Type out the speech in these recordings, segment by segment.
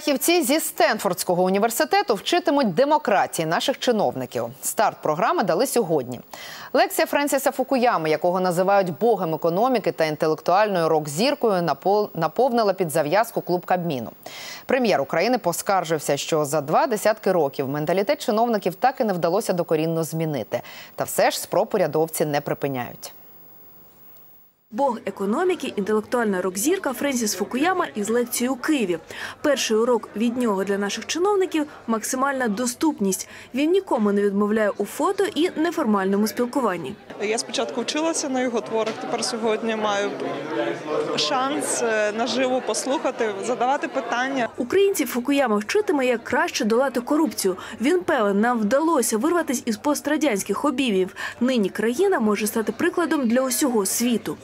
Фахівці зі Стенфордського університету вчитимуть демократії наших чиновників. Старт програми дали сьогодні. Лекція Френсіса Фукуями, якого називають богом економіки та інтелектуальною рок-зіркою, наповнила під зав'язку клуб Кабміну. Прем'єр України поскаржився, що за два десятки років менталітет чиновників так і не вдалося докорінно змінити. Та все ж спроб урядовці не припиняють. Бог економіки, інтелектуальна рок-зірка Френсіс Фукуяма із лекцією у Києві. Перший урок від нього для наших чиновників – максимальна доступність. Він нікому не відмовляє у фото і неформальному спілкуванні. Я спочатку вчилася на його творах, тепер сьогодні маю шанс е, наживо послухати, задавати питання. Українців Фукуяма вчитиме, як краще долати корупцію. Він певен, нам вдалося вирватися із пострадянських обіймів. Нині країна може стати прикладом для усього світу.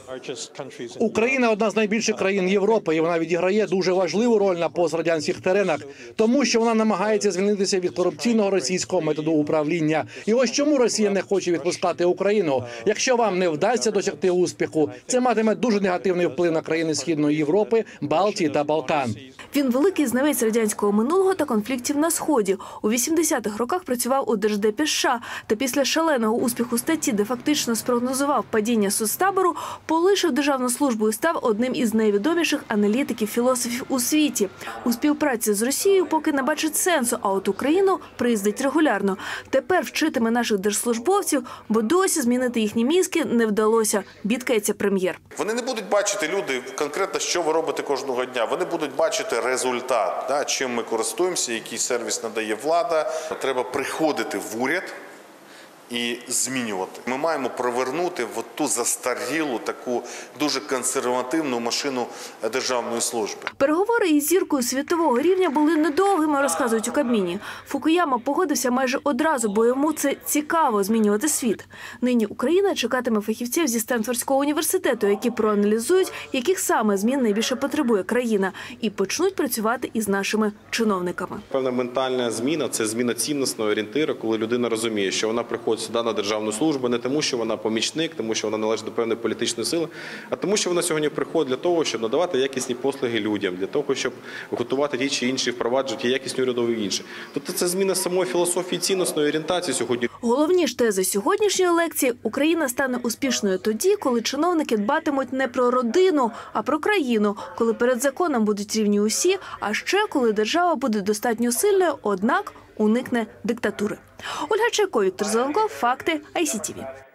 Україна одна з найбільших країн Європи, і вона відіграє дуже важливу роль на пострадянських теренах, тому що вона намагається звільнитися від корупційного російського методу управління. І ось чому Росія не хоче відпускати Україну. Якщо вам не вдасться досягти успіху, це матиме дуже негативний вплив на країни Східної Європи, Балтії та Балкан. Він великий знавець радянського минулого та конфліктів на сході. У 80-х роках працював у Держдепі США та після шаленого успіху статті, де фактично спрогнозував падіння соцтабору, полишив державну службу і став одним із найвідоміших аналітиків філософів у світі. У співпраці з Росією поки не бачить сенсу, а от Україну приїздить регулярно. Тепер вчитиме наших держслужбовців, бо досі змінити їхні мізки не вдалося. Бідкається прем'єр. Вони не будуть бачити люди конкретно, що ви робите кожного дня. Вони будуть бачити результат, да, чим ми користуємося, який сервіс надає влада. Треба приходити в уряд і змінювати. Ми маємо провернути в ту застарілу, таку дуже консервативну машину державної служби. Переговори із зіркою світового рівня були недовгими, розказують у Кабміні. Фукуяма погодився майже одразу, бо йому це цікаво змінювати світ. Нині Україна чекатиме фахівців зі Стенфордського університету, які проаналізують, яких саме змін найбільше потребує країна, і почнуть працювати із нашими чиновниками. Певна ментальна зміна це зміна цінностного орієнтиру, коли людина розуміє, що вона приходить сюди на державну службу не тому, що вона помічник, тому що вона належить до певної політичної сили, а тому, що вона сьогодні приходить для того, щоб надавати якісні послуги людям, для того, щоб готувати ті чи інші впроваджувати якісні урядові інші. Тобто це зміна самої філософії цінностної орієнтації сьогодні. Головні ж тези сьогоднішньої лекції Україна стане успішною тоді, коли чиновники дбатимуть не про родину, а про країну, коли перед законом будуть рівні усі, а ще коли держава буде достатньо сильною, однак уникне диктатури. Ольга Чайко, Віктор Зеленков, факти ICTV.